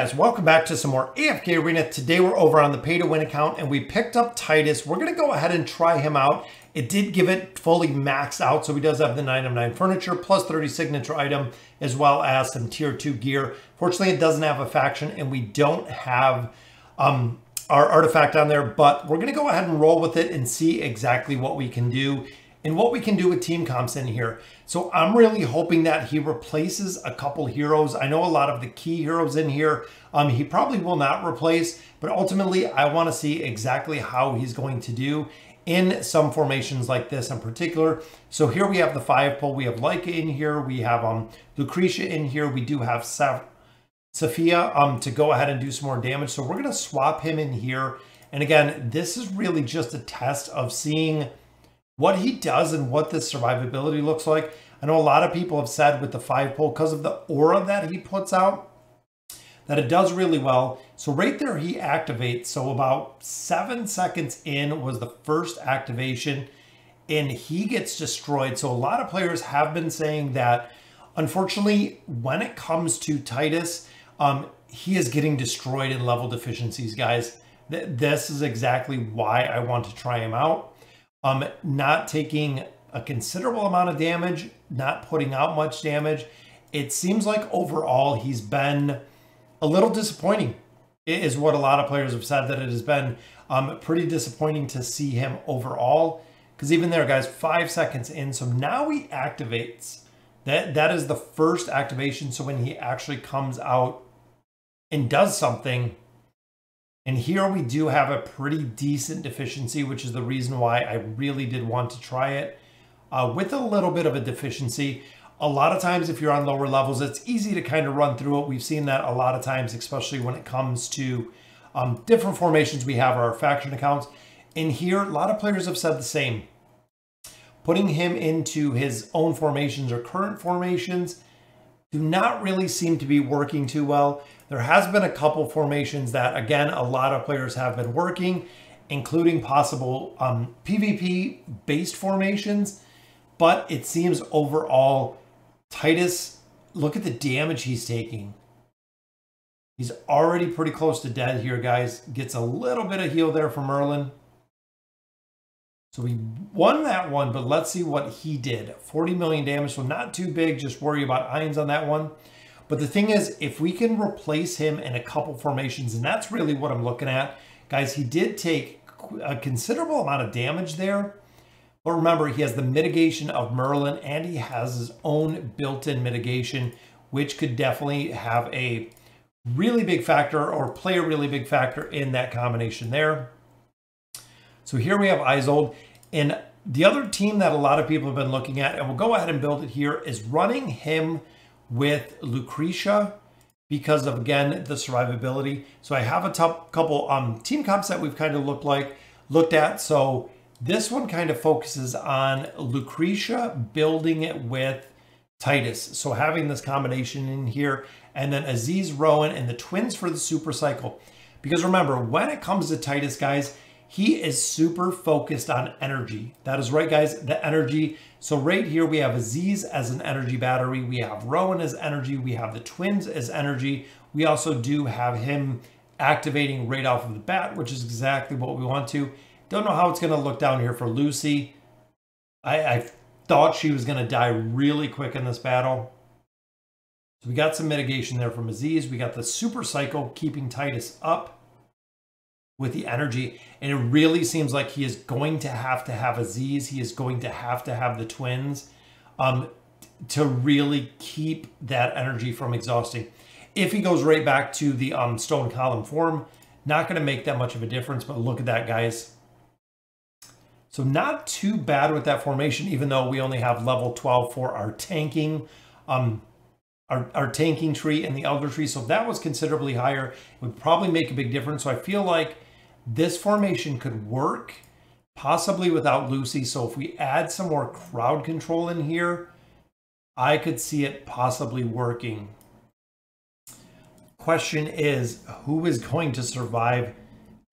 guys, welcome back to some more AFK Arena. Today we're over on the pay to win account and we picked up Titus. We're gonna go ahead and try him out. It did give it fully maxed out, so he does have the 9 of 9 furniture, plus 30 signature item, as well as some tier 2 gear. Fortunately, it doesn't have a faction and we don't have um, our artifact on there, but we're gonna go ahead and roll with it and see exactly what we can do and what we can do with team comps in here. So I'm really hoping that he replaces a couple heroes. I know a lot of the key heroes in here um, he probably will not replace, but ultimately I want to see exactly how he's going to do in some formations like this in particular. So here we have the five pull. We have Lyca in here. We have um, Lucretia in here. We do have Sophia um, to go ahead and do some more damage. So we're going to swap him in here. And again, this is really just a test of seeing what he does and what the survivability looks like. I know a lot of people have said with the five pole, because of the aura that he puts out that it does really well. So right there he activates. So about seven seconds in was the first activation and he gets destroyed. So a lot of players have been saying that unfortunately when it comes to Titus, um, he is getting destroyed in level deficiencies, guys. This is exactly why I want to try him out um, not taking a considerable amount of damage, not putting out much damage. It seems like overall he's been a little disappointing, is what a lot of players have said, that it has been um, pretty disappointing to see him overall. Because even there, guys, five seconds in. So now he activates. That, that is the first activation. So when he actually comes out and does something, and here we do have a pretty decent deficiency, which is the reason why I really did want to try it. Uh, with a little bit of a deficiency, a lot of times if you're on lower levels, it's easy to kind of run through it. We've seen that a lot of times, especially when it comes to um, different formations we have our faction accounts. In here, a lot of players have said the same. Putting him into his own formations or current formations do not really seem to be working too well. There has been a couple formations that, again, a lot of players have been working, including possible um, PvP-based formations. But it seems overall, Titus, look at the damage he's taking. He's already pretty close to dead here, guys. Gets a little bit of heal there from Merlin. So we won that one, but let's see what he did. 40 million damage, so not too big. Just worry about Ions on that one. But the thing is, if we can replace him in a couple formations, and that's really what I'm looking at, guys, he did take a considerable amount of damage there. But remember, he has the mitigation of Merlin, and he has his own built-in mitigation, which could definitely have a really big factor or play a really big factor in that combination there. So here we have Isolde. And the other team that a lot of people have been looking at, and we'll go ahead and build it here, is running him with Lucretia because of, again, the survivability. So I have a top couple um, team comps that we've kind of looked like, looked at. So this one kind of focuses on Lucretia building it with Titus. So having this combination in here, and then Ezizh, Rowan, and the twins for the super cycle. Because remember, when it comes to Titus, guys, he is super focused on energy. That is right, guys, the energy. So right here, we have Ezizh as an energy battery. We have Rowan as energy. We have the twins as energy. We also do have him activating right off of the bat, which is exactly what we want to. Don't know how it's going to look down here for Lucy. I, I thought she was going to die really quick in this battle. So we got some mitigation there from Ezizh. We got the super cycle keeping Titus up with the energy. And it really seems like he is going to have to have Ezizh. He is going to have to have the twins um, to really keep that energy from exhausting. If he goes right back to the um, stone column form, not going to make that much of a difference. But look at that, guys. So not too bad with that formation, even though we only have level 12 for our tanking. Um, our, our tanking tree and the elder tree. So if that was considerably higher. It would probably make a big difference. So I feel like this formation could work, possibly without Lucy. So if we add some more crowd control in here, I could see it possibly working. Question is, who is going to survive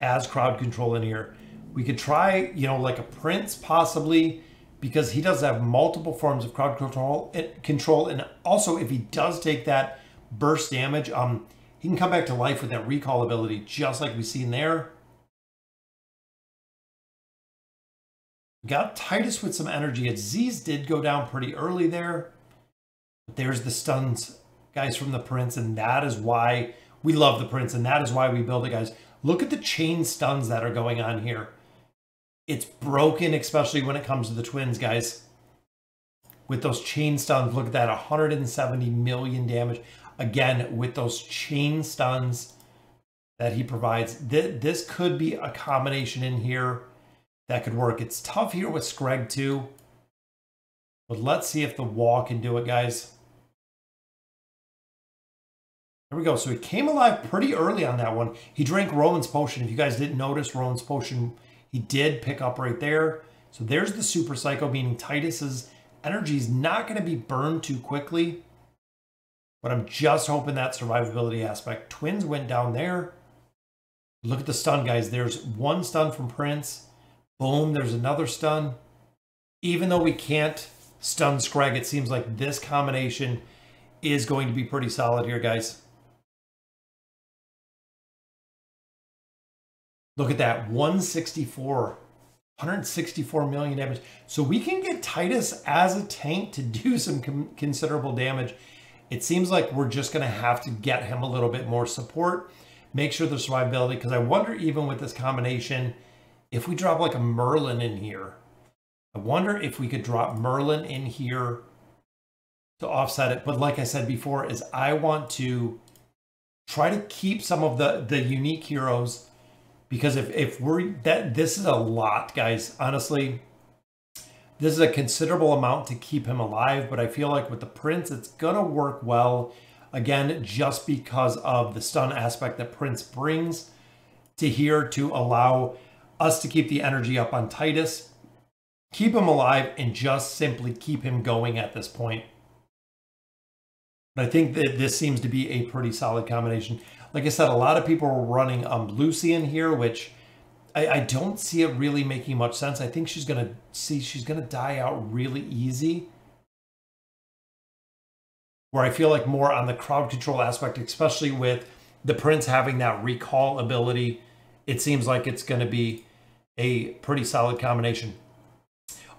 as crowd control in here? We could try, you know, like a Prince possibly, because he does have multiple forms of crowd control. Control, and also if he does take that burst damage, um, He can come back to life with that recall ability, just like we've seen there. Got Titus with some energy. Ezizh did go down pretty early there. But there's the stuns, guys, from the Prince. And that is why we love the Prince. And that is why we build it, guys. Look at the chain stuns that are going on here. It's broken, especially when it comes to the twins, guys. With those chain stuns, look at that, 170 million damage. Again, with those chain stuns that he provides, th this could be a combination in here that could work. It's tough here with Skreg too. But let's see if the wall can do it, guys. There we go. So he came alive pretty early on that one. He drank Roland's potion. If you guys didn't notice, Roland's potion, he did pick up right there. So there's the super cycle, meaning Titus's energy is not going to be burned too quickly. But I'm just hoping that survivability aspect. Twins went down there. Look at the stun, guys. There's one stun from Prince. Boom, there's another stun. Even though we can't stun Skreg, it seems like this combination is going to be pretty solid here, guys. Look at that, 164, 164 million damage. So we can get Titus as a tank to do some considerable damage. It seems like we're just going to have to get him a little bit more support, make sure the survivability, because I wonder even with this combination, if we drop like a Merlin in here, I wonder if we could drop Merlin in here to offset it. But like I said before, is I want to try to keep some of the, the unique heroes because if, if we're that this is a lot guys honestly this is a considerable amount to keep him alive but i feel like with the prince it's gonna work well again just because of the stun aspect that prince brings to here to allow us to keep the energy up on titus keep him alive and just simply keep him going at this point but i think that this seems to be a pretty solid combination like I said, a lot of people are running um, Lucian here, which I, I don't see it really making much sense. I think she's going to see, she's going to die out really easy. Where I feel like more on the crowd control aspect, especially with the Prince having that recall ability, it seems like it's going to be a pretty solid combination.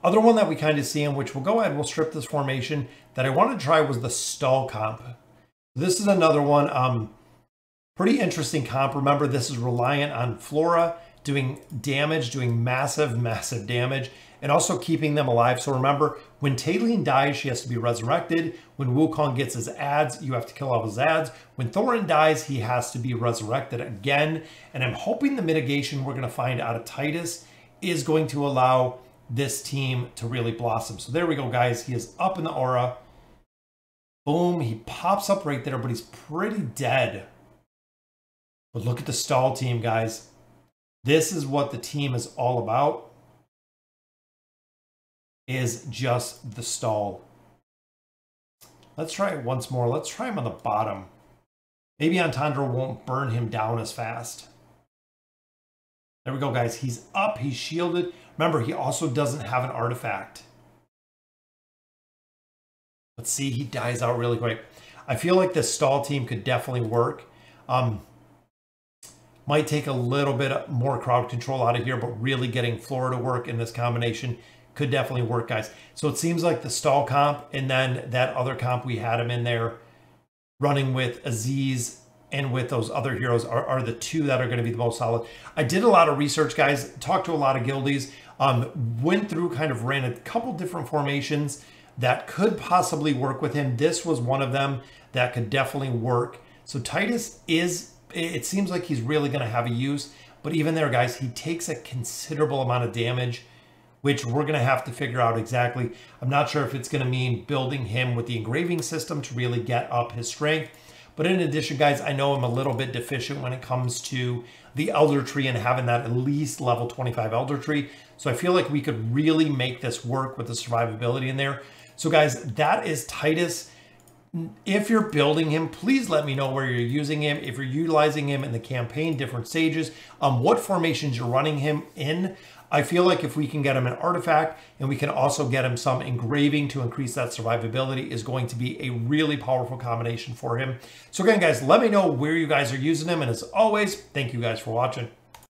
Other one that we kind of see in which we'll go ahead, we'll strip this formation that I wanted to try was the stall comp. This is another one. Um, Pretty interesting comp. Remember, this is reliant on Flora doing damage, doing massive, massive damage, and also keeping them alive. So remember, when Talene dies, she has to be resurrected. When Wukong gets his ads, you have to kill all his ads. When Thorin dies, he has to be resurrected again. And I'm hoping the mitigation we're going to find out of Titus is going to allow this team to really blossom. So there we go, guys. He is up in the aura. Boom. He pops up right there, but he's pretty dead but look at the stall team, guys. This is what the team is all about. Is just the stall. Let's try it once more. Let's try him on the bottom. Maybe Antandra won't burn him down as fast. There we go, guys. He's up. He's shielded. Remember, he also doesn't have an artifact. Let's see. He dies out really quick. I feel like this stall team could definitely work. Um, might take a little bit more crowd control out of here, but really getting Flora to work in this combination could definitely work, guys. So it seems like the stall comp and then that other comp we had him in there running with Ezizh and with those other heroes are, are the two that are going to be the most solid. I did a lot of research, guys, talked to a lot of guildies, um, went through, kind of ran a couple different formations that could possibly work with him. This was one of them that could definitely work. So Titus is it seems like he's really going to have a use. But even there, guys, he takes a considerable amount of damage, which we're going to have to figure out exactly. I'm not sure if it's going to mean building him with the engraving system to really get up his strength. But in addition, guys, I know I'm a little bit deficient when it comes to the Elder Tree and having that at least level 25 Elder Tree. So I feel like we could really make this work with the survivability in there. So guys, that is Titus if you're building him, please let me know where you're using him. If you're utilizing him in the campaign, different stages, um, what formations you're running him in. I feel like if we can get him an artifact and we can also get him some engraving to increase that survivability is going to be a really powerful combination for him. So again, guys, let me know where you guys are using him. And as always, thank you guys for watching.